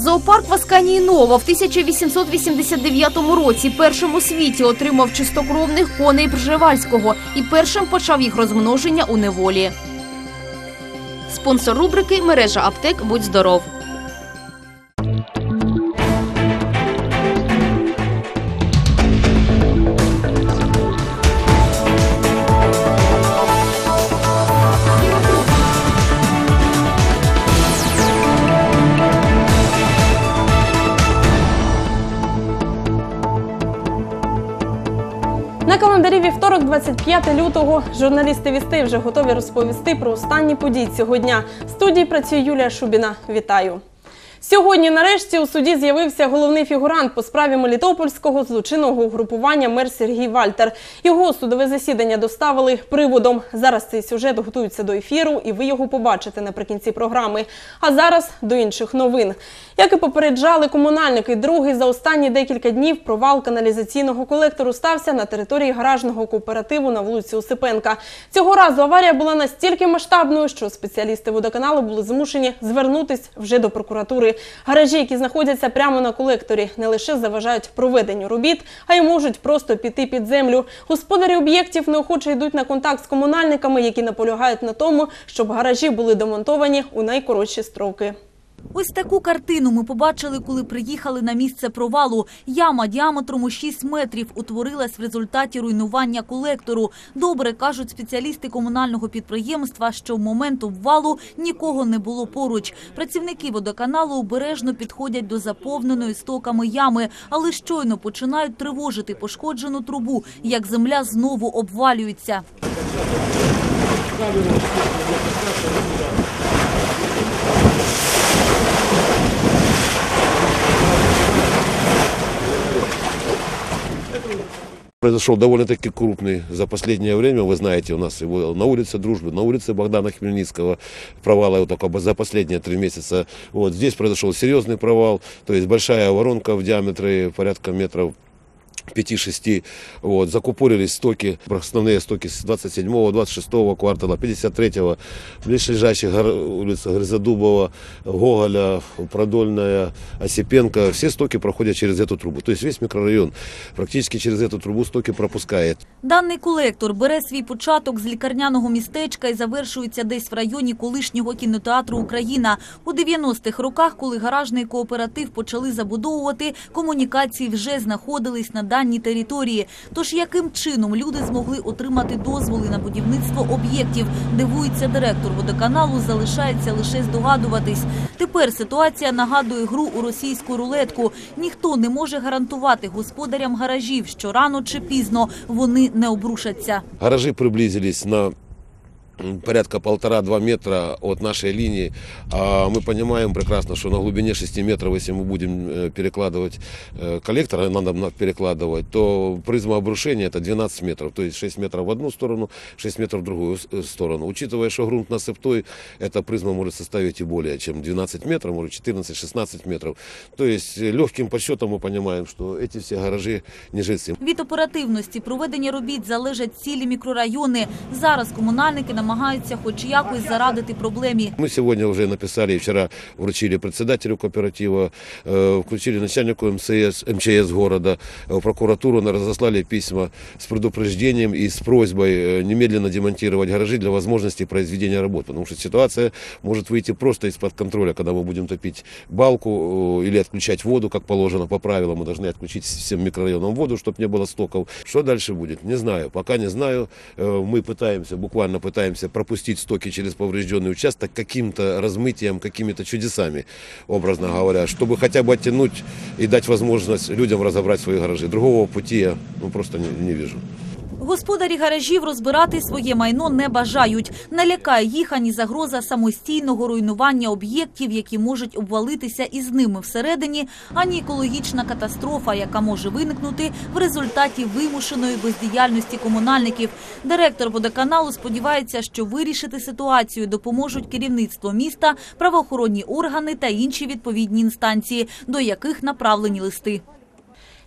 Зоопарк в Асканії Нова в 1889 році першим у світі отримав чистокровних коней Пржевальського і першим почав їх розмноження у неволі. Спонсор рубрики мережа аптек Будь здоров. 25 лютого. Журналісти вісти вже готові розповісти про останні події цього дня. В студії працює Юлія Шубіна. Вітаю. Сьогодні, нарешті, у суді з'явився головний фігурант по справі Мелітопольського злочинного угрупування мер Сергій Вальтер. Його судове засідання доставили приводом. Зараз цей сюжет готується до ефіру, і ви його побачите наприкінці програми. А зараз до інших новин. Як і попереджали комунальники, другий за останні декілька днів провал каналізаційного колектору стався на території гаражного кооперативу на вулиці Осипенка. Цього разу аварія була настільки масштабною, що спеціалісти водоканалу були змушені звернутись вже до прокуратури. Гаражі, які знаходяться прямо на колекторі, не лише заважають проведенню робіт, а й можуть просто піти під землю. Господарі об'єктів неохоче йдуть на контакт з комунальниками, які наполягають на тому, щоб гаражі були демонтовані у найкоротші строки. Ось таку картину ми побачили, коли приїхали на місце провалу. Яма діаметром у 6 метрів утворилась в результаті руйнування колектору. Добре кажуть спеціалісти комунального підприємства, що в момент обвалу нікого не було поруч. Працівники водоканалу обережно підходять до заповненої стоками ями, але щойно починають тривожити пошкоджену трубу, як земля знову обвалюється. Произошел довольно-таки крупный за последнее время. Вы знаете, у нас его на улице Дружбы, на улице Богдана Хмельницкого провала вот только за последние три месяца. Вот здесь произошел серьезный провал, то есть большая воронка в диаметре порядка метров 5-6, вот, закупорились стоки, основные стоки с 27-го, 26-го квартала, 53-го, близлежащих гор- улица Грызодубова, Гоголя, Продольная, Осипенко, все стоки проходят через эту трубу. То есть весь микрорайон практически через эту трубу стоки пропускает. Даний колектор бере свій початок з лікарняного містечка і завершується десь в районі колишнього кінотеатру Україна. У 90-х роках, коли гаражний кооператив почали забудовувати, комунікації вже знаходились на даній території. Тож яким чином люди змогли отримати дозволи на будівництво об'єктів, дивується директор водоканалу, залишається лише здогадуватись. Тепер ситуація нагадує гру у російську рулетку. Ніхто не може гарантувати господарям гаражів, що рано чи пізно вони не обрушаться. Гаражі приблизились на порядка полтора-два метра от нашей линии. А мы понимаем прекрасно, что на глубине 6 метров, если мы будем э, перекладывать э, коллектор, а надо на- перекладывать, то призма обрушения это 12 метров. То есть 6 метров в одну сторону, 6 метров в другую с- э, сторону. Учитывая, что грунт насыпной, эта призма может составить и более чем 12 метров, может 14-16 метров. То есть э, легким подсчетом мы понимаем, что эти все гаражи не жильцы. Від оперативності проведення робіт залежать цілі мікрорайони. Зараз комунальники намагаються хоч якось зарадити проблемі. Мы сегодня уже написали, и вчера вручили председателю кооператива, э, включили начальнику МСС, МЧС города, э, в прокуратуру на- разослали письма с предупреждением и с просьбой э, немедленно демонтировать гаражи для возможности произведения работ. Потому что ситуация может выйти просто из-под контроля, когда мы будем топить балку э, или отключать воду, как положено по правилам. Мы должны отключить всем микрорайонам воду, чтобы не было стоков. Что дальше будет? Не знаю. Пока не знаю. Э, Мы пытаемся, буквально пытаемся пропустить стоки через поврежденный участок каким-то размытием, какими-то чудесами, образно говоря, чтобы хотя бы оттянуть и дать возможность людям разобрать свои гаражи. Другого пути я ну, просто не, не вижу. Господарі гаражів розбирати своє майно не бажають. Не лякає їх ані загроза самостійного руйнування об'єктів, які можуть обвалитися із ними всередині, ані екологічна катастрофа, яка може виникнути в результаті вимушеної бездіяльності комунальників. Директор водоканалу сподівається, що вирішити ситуацію допоможуть керівництво міста, правоохоронні органи та інші відповідні інстанції, до яких направлені листи.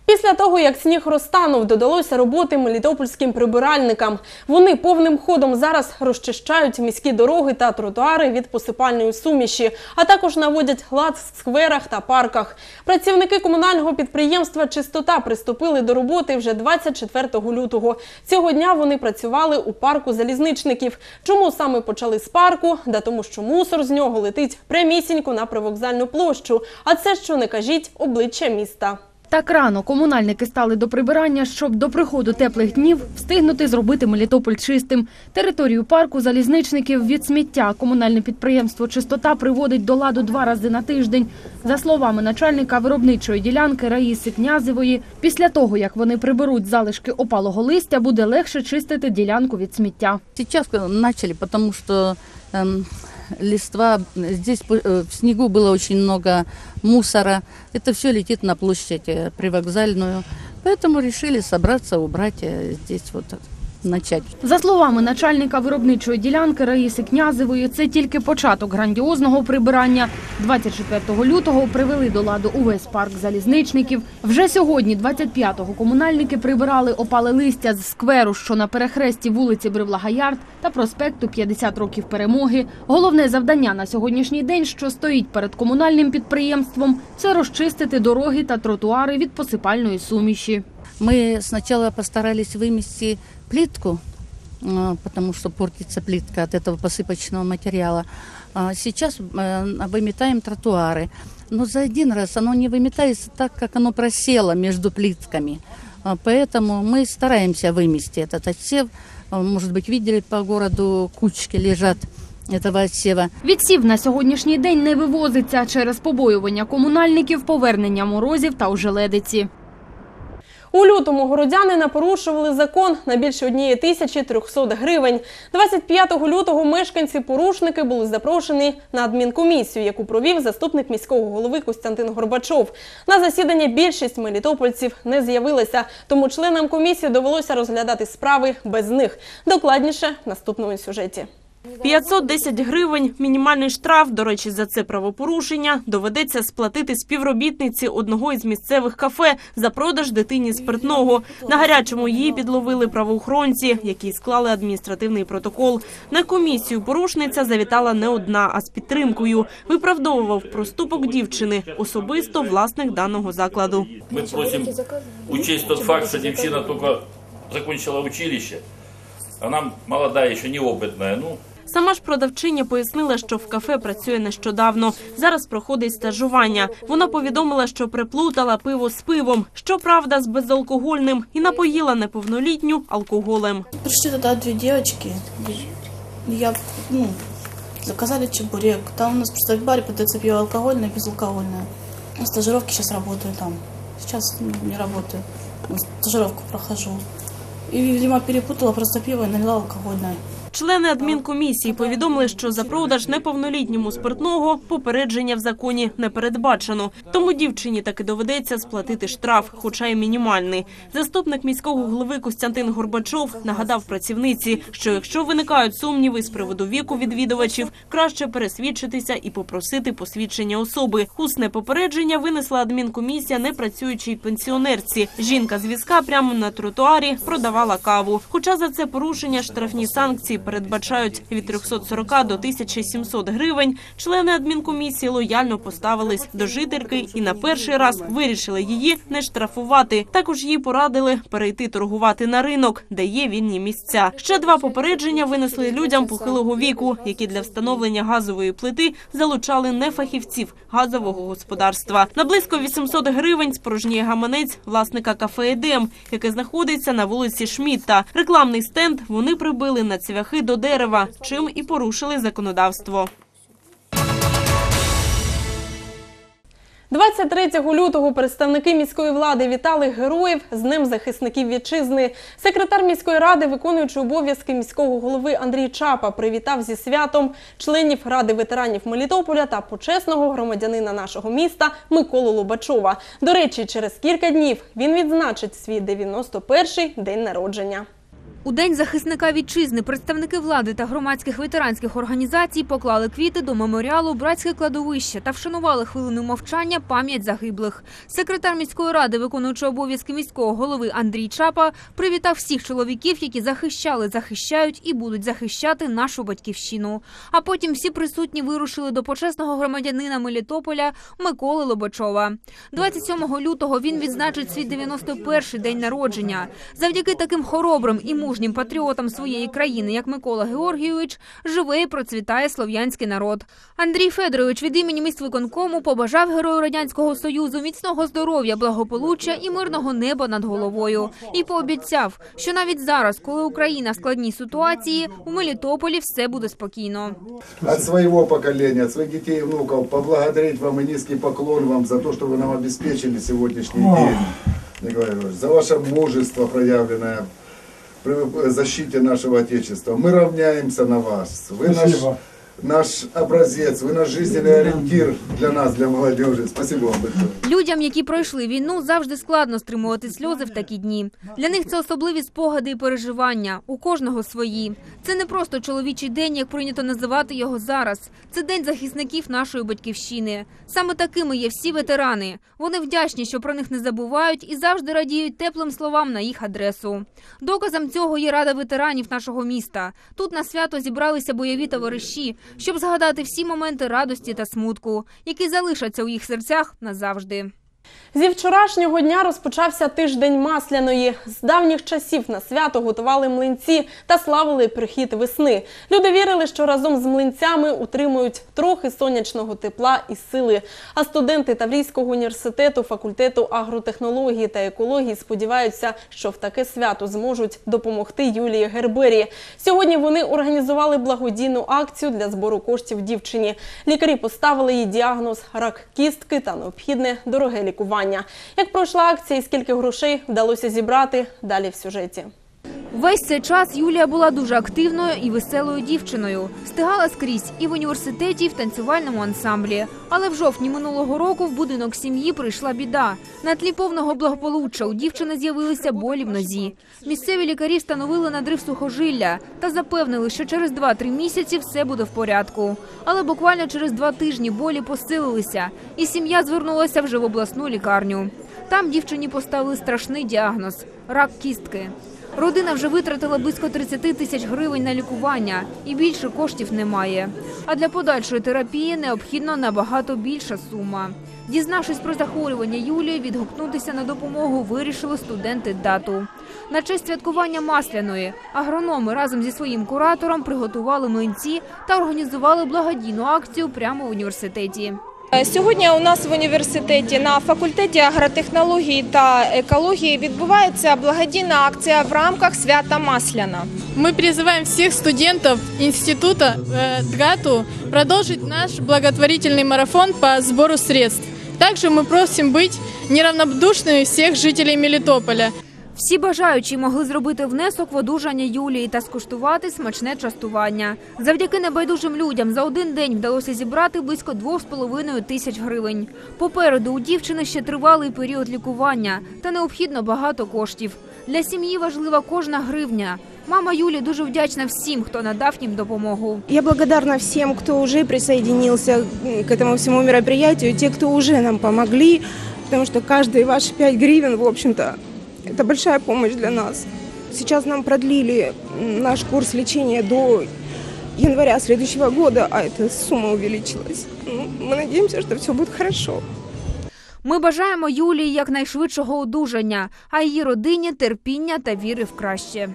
Після того, як сніг розтанув, додалося роботи мелітопольським прибиральникам. Вони повним ходом зараз розчищають міські дороги та тротуари від посипальної суміші, а також наводять лад в скверах та парках. Працівники комунального підприємства Чистота приступили до роботи вже 24 лютого. Цього дня вони працювали у парку залізничників. Чому саме почали з парку? Да тому, що мусор з нього летить прямісінько на привокзальну площу. А це, що не кажіть, обличчя міста. Так рано комунальники стали до прибирання, щоб до приходу теплих днів встигнути зробити Мелітополь чистим. Територію парку залізничників від сміття комунальне підприємство «Чистота» приводить до ладу два рази на тиждень. За словами начальника виробничої ділянки Раїси Князевої, після того, як вони приберуть залишки опалого листя, буде легше чистити ділянку від сміття. Начали, потому что эм, листва, здесь э, в снегу было очень много мусора. Это все летит на площадь э, привокзальную. Поэтому решили собраться, убрать э, здесь вот начать. За словами начальника виробничої ділянки Раїси Князевої, це тільки початок грандіозного прибирання. 24 лютого привели до ладу увесь парк залізничників. Вже сьогодні, 25-го, комунальники прибирали опале листя з скверу, що на перехресті вулиці Бривла-Гаярд та проспекту 50 років перемоги. Головне завдання на сьогоднішній день, що стоїть перед комунальним підприємством, це розчистити дороги та тротуари від посипальної суміші. Мы сначала постарались вымести плитку, э, потому что портится плитка от этого посыпочного материала. А Сейчас э, выметаем тротуары. Но за один раз оно не выметается так, как оно просело между плитками. А Поэтому мы стараемся вымести этот отсев. А, Может быть, видели по городу кучки лежат этого отсева. Відсів на сьогоднішній день не вивозиться через побоювання комунальників, повернення морозів та ожеледиці. У лютому городянина порушували закон на більше однієї тисячі 300 гривень. 25 лютого мешканці-порушники були запрошені на адмінкомісію, яку провів заступник міського голови Костянтин Горбачов. На засідання більшість мелітопольців не з'явилася, тому членам комісії довелося розглядати справи без них. Докладніше в наступному сюжеті. 510 гривень – мінімальний штраф. До речі, за це правопорушення доведеться сплатити співробітниці одного із місцевих кафе за продаж дитині спиртного. На гарячому її підловили правоохоронці, які склали адміністративний протокол. На комісію порушниця завітала не одна, а з підтримкою. Виправдовував проступок дівчини, особисто власник даного закладу. Мы просим учесть тот факт, что девчина только закончила училище. Она молодая, еще неопытная. Ну, Сама ж продавчиня пояснила, що в кафе працює нещодавно. Зараз проходить стажування. Вона повідомила, що приплутала пиво з пивом, щоправда, з безалкогольним, і напоїла неповнолітню алкоголем. Пришли туда две девочки. и Я, ну, заказали чебурек. Там у нас просто в баре подается пиво алкогольное и безалкогольное. На стажировке сейчас работаю там. Сейчас ну, не работаю. Стажировку прохожу. И, видимо, перепутала просто пиво и налила алкогольное. Члени адмінкомісії повідомили, що за продаж неповнолітньому спиртного попередження в законі не передбачено. Тому дівчині таки доведеться сплатити штраф, хоча й мінімальний. Заступник міського голови Костянтин Горбачов нагадав працівниці, що якщо виникають сумніви з приводу віку відвідувачів, краще пересвідчитися і попросити посвідчення особи. Усне попередження винесла адмінкомісія непрацюючій пенсіонерці. Жінка з візка прямо на тротуарі продавала каву. Хоча за це порушення штрафні санкції передбачають від 340 до 1700 гривень. Члени адмінкомісії лояльно поставились до жительки і на перший раз вирішили її не штрафувати. Також їй порадили перейти торгувати на ринок, де є вільні місця. Ще два попередження винесли людям похилого віку, які для встановлення газової плити залучали не фахівців газового господарства. На близько 800 гривень спорожніє гаманець власника кафе «Едем», яке знаходиться на вулиці Шмітта. Рекламний стенд вони прибили на цвяхи до дерева, чим і порушили законодавство. 23 лютого представники міської влади вітали героїв з Днем захисників вітчизни. Секретар міської ради, виконуючий обов'язки міського голови Андрій Чапа, привітав зі святом членів ради ветеранів Мелітополя та почесного громадянина нашого міста Миколу Лобачова. До речі, через кілька днів він відзначить свій 91-й день народження. У день захисника вітчизни представники влади та громадських ветеранських організацій поклали квіти до меморіалу Братське кладовище та вшанували хвилину мовчання пам'ять загиблих. Секретар міської ради, виконуючий обов'язки міського голови Андрій Чапа, привітав всіх чоловіків, які захищали, захищають і будуть захищати нашу батьківщину. А потім всі присутні вирушили до почесного громадянина Мелітополя Миколи Лобачова. 27 лютого він відзначить свій 91-й день народження. Завдяки таким хоробрим і мужнім патріотам своєї країни, як Микола Георгійович, живе і процвітає слов'янський народ. Андрій Федорович від імені міськвиконкому побажав герою радянського союзу міцного здоров'я, благополуччя і мирного неба над головою. І пообіцяв, що навіть зараз, коли Україна в складній ситуації, у Мелітополі все буде спокійно. от своего поколения, от своих детей и внуков поблагодарить вам и низкий поклон вам за то, что вы нам обеспечили сегодняшний день, Николай Иванович, за ваше мужество проявленное при защите нашего Отечества. Мы равняемся на вас. Вы наш, наш образец, вы наш жизненный ориентир для нас, для молодежи. Спасибо вам большое. Людям, які пройшли війну, завжди складно стримувати сльози в такі дні. Для них це особливі спогади і переживання. У кожного свої. Це не просто чоловічий день, як прийнято називати його зараз. Це день захисників нашої батьківщини. Саме такими є всі ветерани. Вони вдячні, що про них не забувають і завжди радіють теплим словам на їх адресу. Доказом цього є рада ветеранів нашого міста. Тут на свято зібралися бойові товариші, щоб згадати всі моменти радості та смутку, які залишаться у їх серцях назавжди. Зі вчорашнього дня розпочався тиждень масляної. З давніх часів на свято готували млинці та славили прихід весни. Люди вірили, що разом з млинцями утримують трохи сонячного тепла і сили. А студенти Таврійського університету факультету агротехнології та екології сподіваються, що в таке свято зможуть допомогти Юлії Гербері. Сьогодні вони організували благодійну акцію для збору коштів дівчині. Лікарі поставили їй діагноз рак кістки та необхідне дороге лікування. Як пройшла акція і скільки грошей вдалося зібрати, далі в сюжеті. Весь цей час Юлія була дуже активною і веселою дівчиною. Встигала скрізь і в університеті, і в танцювальному ансамблі. Але в жовтні минулого року в будинок сім'ї прийшла біда. На тлі повного благополуччя у дівчини з'явилися болі в нозі. Місцеві лікарі встановили надрив сухожилля та запевнили, що через 2-3 місяці все буде в порядку. Але буквально через два тижні болі посилилися, і сім'я звернулася вже в обласну лікарню. Там дівчині поставили страшний діагноз рак кістки. Родина вже витратила близько 30 тисяч гривень на лікування і більше коштів немає. А для подальшої терапії необхідно набагато більша сума. Дізнавшись про захворювання Юлії, відгукнутися на допомогу вирішили студенти дату. На честь святкування масляної агрономи разом зі своїм куратором приготували млинці та організували благодійну акцію прямо в університеті. Сьогодні у нас в університеті на факультеті агротехнології та екології відбувається благодійна акція в рамках свята Масляна. Мы призываем всех студентов института э, ДГАТУ продолжить наш благотворительный марафон по сбору средств. Также мы просим быть неравнодушными всех жителей Мелитополя. Всі бажаючі могли зробити внесок в одужання Юлії та скуштувати смачне частування. Завдяки небайдужим людям за один день вдалося зібрати близько 2,5 тисяч гривень. Попереду у дівчини ще тривалий період лікування та необхідно багато коштів. Для сім'ї важлива кожна гривня. Мама Юлі дуже вдячна всім, хто надав їм допомогу. Я благодарна всем, кто уже присоединился к этому всему мероприятию, те, кто уже нам помогли, потому что каждые ваши 5 гривен, в общем-то, это большая помощь для нас. Сейчас нам продлили м, наш курс лечения до января следующего года, а эта сумма увеличилась. Ну, мы надеемся, что все будет хорошо. Ми бажаємо Юлії якнайшвидшого одужання, а її родині терпіння та віри в краще.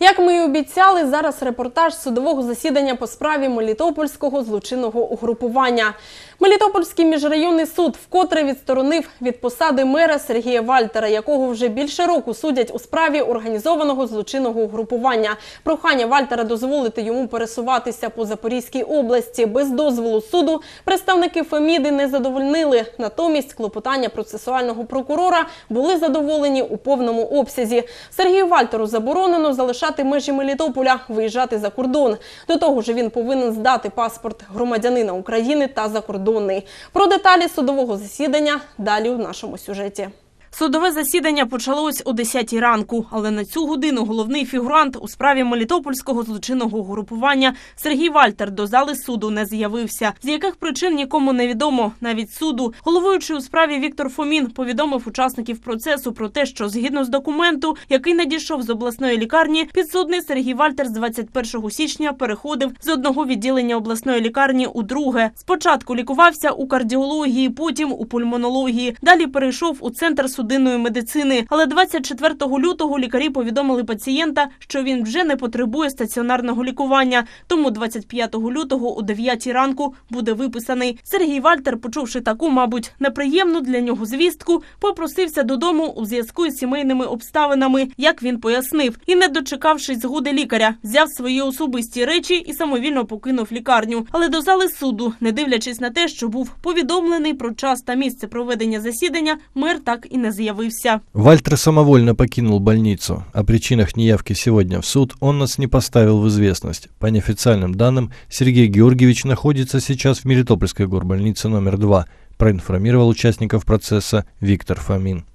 Як ми і обіцяли, зараз репортаж судового засідання по справі Мелітопольського злочинного угрупування. Мелітопольський міжрайонний суд вкотре відсторонив від посади мера Сергія Вальтера, якого вже більше року судять у справі організованого злочинного угрупування. Прохання Вальтера дозволити йому пересуватися по Запорізькій області без дозволу суду представники Феміди не задовольнили. Натомість клопотання процесуального прокурора були задоволені у повному обсязі. Сергію Вальтеру заборонено залишати межі Мелітополя, виїжджати за кордон. До того ж, він повинен здати паспорт громадянина України та закордонний. Про деталі судового засідання далі у нашому сюжеті. Судове засідання почалось о 10 ранку, але на цю годину головний фігурант у справі Мелітопольського злочинного групування Сергій Вальтер до зали суду не з'явився. З яких причин нікому не відомо. Навіть суду головуючий у справі Віктор Фомін повідомив учасників процесу про те, що згідно з документу, який надійшов з обласної лікарні, підсудний Сергій Вальтер з 21 січня переходив з одного відділення обласної лікарні у друге. Спочатку лікувався у кардіології, потім у пульмонології. Далі перейшов у центр судинної медицини. Але 24 лютого лікарі повідомили пацієнта, що він вже не потребує стаціонарного лікування. Тому 25 лютого о 9 ранку буде виписаний. Сергій Вальтер, почувши таку, мабуть, неприємну для нього звістку, попросився додому у зв'язку із сімейними обставинами, як він пояснив, і не дочекавшись згоди лікаря, взяв свої особисті речі і самовільно покинув лікарню. Але до зали суду, не дивлячись на те, що був повідомлений про час та місце проведення засідання, мер так і не з'явився. Вальтер самовольно покинул больницу. О причинах неявки сегодня в суд он нас не поставил в известность. По неофициальным данным, Сергей Георгиевич находится сейчас в Мелитопольской горбольнице номер 2, проинформировал участников процесса Виктор Фомин.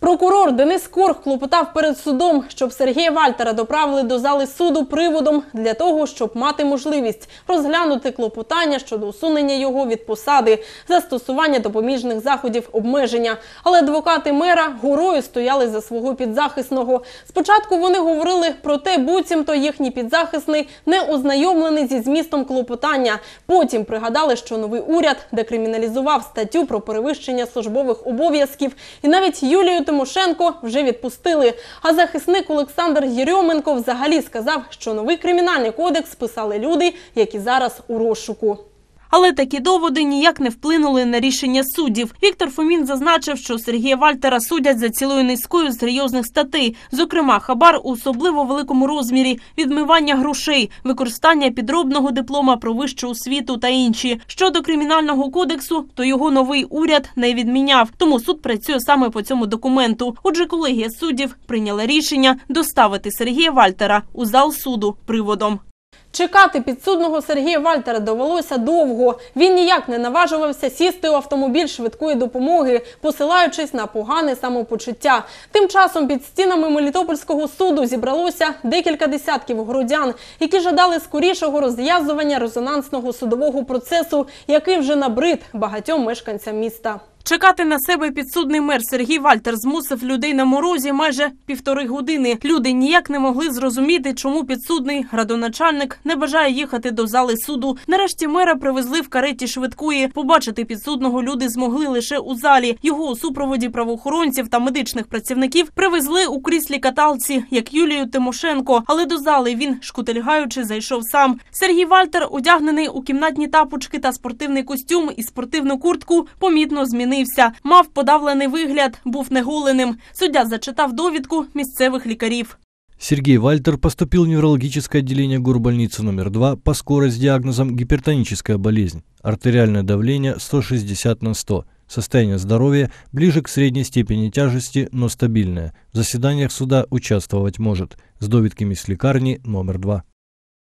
Прокурор Денис Корх клопотав перед судом, щоб Сергія Вальтера доправили до зали суду приводом для того, щоб мати можливість розглянути клопотання щодо усунення його від посади, застосування допоміжних заходів обмеження. Але адвокати мера горою стояли за свого підзахисного. Спочатку вони говорили про те, буцімто їхній підзахисний не ознайомлений зі змістом клопотання. Потім пригадали, що новий уряд декриміналізував статтю про перевищення службових обов'язків, і навіть Юлію Тимошенко вже відпустили. А захисник Олександр Єрьоменко взагалі сказав, що новий кримінальний кодекс писали люди, які зараз у розшуку. Але такі доводи ніяк не вплинули на рішення суддів. Віктор Фомін зазначив, що Сергія Вальтера судять за цілою низкою серйозних статей, зокрема хабар у особливо великому розмірі, відмивання грошей, використання підробного диплома про вищу освіту та інші. Щодо кримінального кодексу, то його новий уряд не відміняв. Тому суд працює саме по цьому документу. Отже, колегія суддів прийняла рішення доставити Сергія Вальтера у зал суду приводом. Чекати підсудного Сергія Вальтера довелося довго. Він ніяк не наважувався сісти у автомобіль швидкої допомоги, посилаючись на погане самопочуття. Тим часом під стінами Мелітопольського суду зібралося декілька десятків городян, які жадали скорішого розв'язування резонансного судового процесу, який вже набрид багатьом мешканцям міста. Чекати на себе підсудний мер Сергій Вальтер змусив людей на морозі майже півтори години. Люди ніяк не могли зрозуміти, чому підсудний градоначальник не бажає їхати до зали суду. Нарешті мера привезли в кареті швидкої. Побачити підсудного люди змогли лише у залі. Його у супроводі правоохоронців та медичних працівників привезли у кріслі каталці, як Юлію Тимошенко. Але до зали він, шкутильгаючи, зайшов сам. Сергій Вальтер, одягнений у кімнатні тапочки та спортивний костюм і спортивну куртку, помітно змінився. Мав подавлений вигляд, був неголеним. Суддя зачитав довідку місцевих лікарів. Сергей Вальтер поступил в неврологическое отделение горбольницы номер 2 по скорой с диагнозом гипертоническая болезнь, артериальное давление 160 на 100, состояние здоровья ближе к средней степени тяжести, но стабильное. В заседаниях суда участвовать может. С довідками с лекарни номер 2.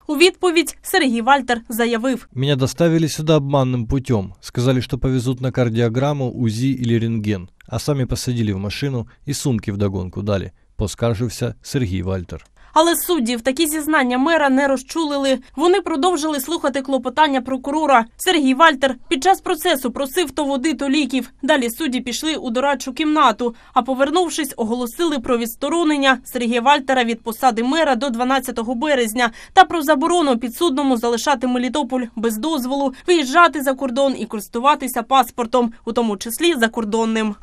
У відповідь Сергій Вальтер заявив. Меня доставили сюда обманным путем. Сказали, что повезут на кардиограмму, УЗИ или рентген, а сами посадили в машину и сумки вдогонку дали. Поскаржився Сергій Вальтер. Але суддів такі зізнання мера не розчулили. Вони продовжили слухати клопотання прокурора. Сергій Вальтер під час процесу просив то води, то ліків. Далі судді пішли у дорадчу кімнату. А повернувшись, оголосили про відсторонення Сергія Вальтера від посади мера до 12 березня та про заборону підсудному залишати Мелітополь без дозволу, виїжджати за кордон і користуватися паспортом, у тому числі закордонним.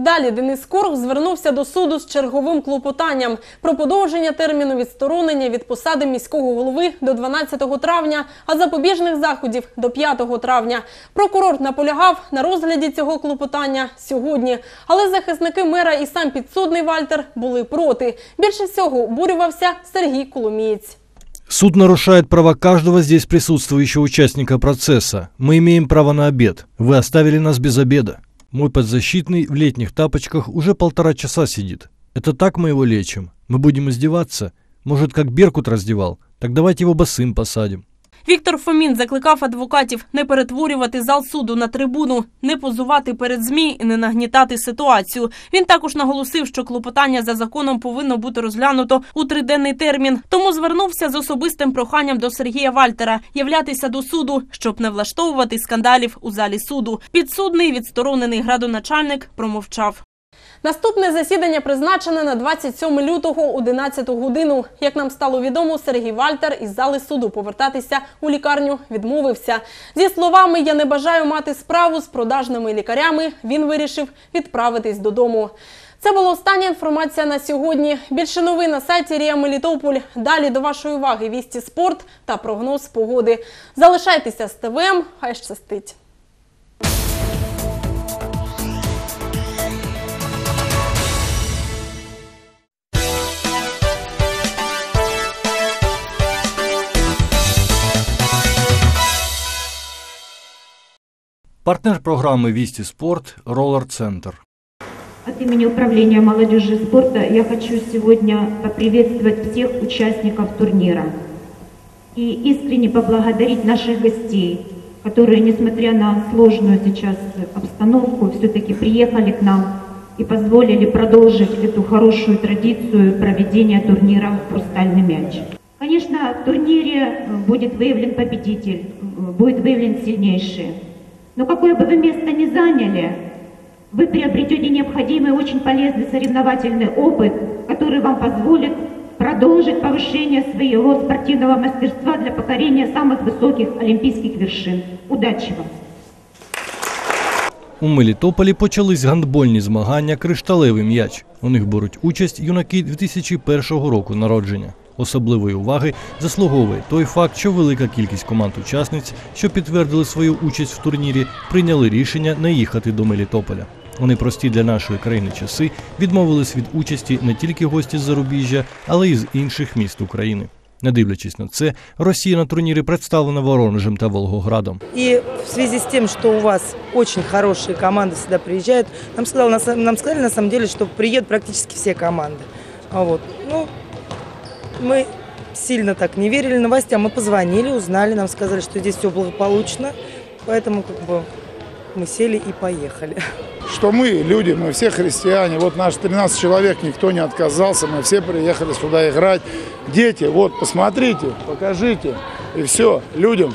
Далі Денис Корг звернувся до суду з черговим клопотанням про подовження терміну відсторонення від посади міського голови до 12 травня, а запобіжних заходів до 5 травня. Прокурор наполягав на розгляді цього клопотання сьогодні, але захисники мера і сам підсудний Вальтер були проти. Більше всього обурювався Сергій Коломієць. Суд нарушает права каждого здесь присутствующего участника процесса. Мы имеем право на обед. Вы оставили нас без обеда. Мой подзащитный в летних тапочках уже полтора часа сидит. Это так мы его лечим? Мы будем издеваться? Может, как Беркут раздевал? Так давайте его босым посадим. Віктор Фомін закликав адвокатів не перетворювати зал суду на трибуну, не позувати перед змі і не нагнітати ситуацію. Він також наголосив, що клопотання за законом повинно бути розглянуто у триденний термін. Тому звернувся з особистим проханням до Сергія Вальтера являтися до суду, щоб не влаштовувати скандалів у залі суду. Підсудний відсторонений градоначальник промовчав. Наступне засідання призначене на 27 лютого у 11 годину. Як нам стало відомо, Сергій Вальтер із зали суду повертатися у лікарню відмовився. Зі словами Я не бажаю мати справу з продажними лікарями. Він вирішив відправитись додому. Це була остання інформація на сьогодні. Більше новин на сайті Рія Мелітополь. Далі до вашої уваги вісті спорт та прогноз погоди. Залишайтеся з ТВМ. Хай щастить. Партнер программы «Вести спорт» – Роллер Центр. От имени Управления молодежи и спорта я хочу сегодня поприветствовать всех участников турнира и искренне поблагодарить наших гостей, которые, несмотря на сложную сейчас обстановку, все-таки приехали к нам и позволили продолжить эту хорошую традицию проведения турнира «Хрустальный мяч». Конечно, в турнире будет выявлен победитель, будет выявлен сильнейший. Но какое бы вы место ни заняли, вы приобретете необходимый, очень полезный соревновательный опыт, который вам позволит продолжить повышение своего спортивного мастерства для покорения самых высоких олимпийских вершин. Удачи вам! У Мелітополі почались гандбольні змагання «Кришталевий м'яч». У них беруть участь юнаки 2001 року народження. Особливої уваги заслуговує той факт, що велика кількість команд-учасниць, що підтвердили свою участь в турнірі, прийняли рішення не їхати до Мелітополя. У непрості для нашої країни часи відмовились від участі не тільки гості з зарубіжжя, але й з інших міст України. Не дивлячись на це, Росія на турнірі представлена Воронежем та Волгоградом. И в связи с тем, что у вас очень хорошие команды сюда приезжают, нам, сказал, на са- нам сказали на самом деле, что приедут практически все команды. А Вот. Ну, мы сильно так не верили новостям. Мы позвонили, узнали, нам сказали, что здесь все благополучно. Поэтому как бы мы сели и поехали. что мы, люди, мы все христиане, вот наш 13 человек, никто не отказался, мы все приехали сюда играть. Дети, вот, посмотрите, покажите, и все, людям.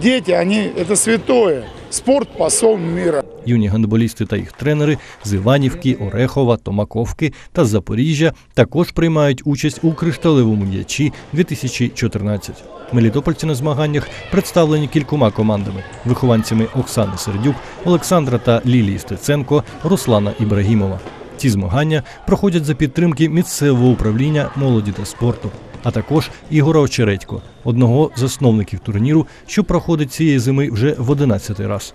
Дети, они, это святое. Спорт – посол мира. Юні гандболісти та їх тренери з Іванівки, Орехова, Томаковки та Запоріжжя також приймають участь у кришталевому м'ячі 2014. Мелітопольці на змаганнях представлені кількома командами: вихованцями Оксани Сердюк, Олександра та Лілії Стеценко, Руслана Ібрагімова. Ці змагання проходять за підтримки місцевого управління молоді та спорту, а також Ігора Очередько, одного з засновників турніру, що проходить цієї зими вже в 11 раз.